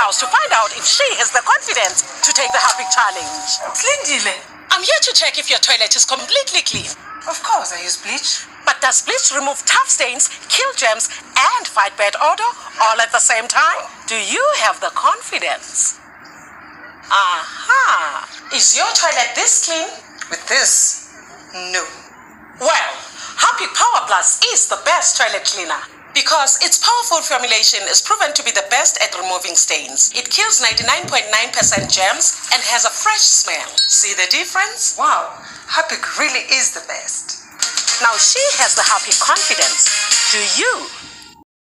House to find out if she has the confidence to take the Harpic challenge. Splendile. I'm here to check if your toilet is completely clean. Of course, I use bleach. But does bleach remove tough stains, kill germs, and fight bad odor all at the same time? Do you have the confidence? Aha! Is your toilet this clean? With this, no. Well, Harpic Power Plus is the best toilet cleaner because its powerful formulation is proven to be the best at removing stains. It kills 99.9% germs and has a fresh smell. See the difference? Wow, Harpic really is the best. Now she has the Harpic confidence. Do you?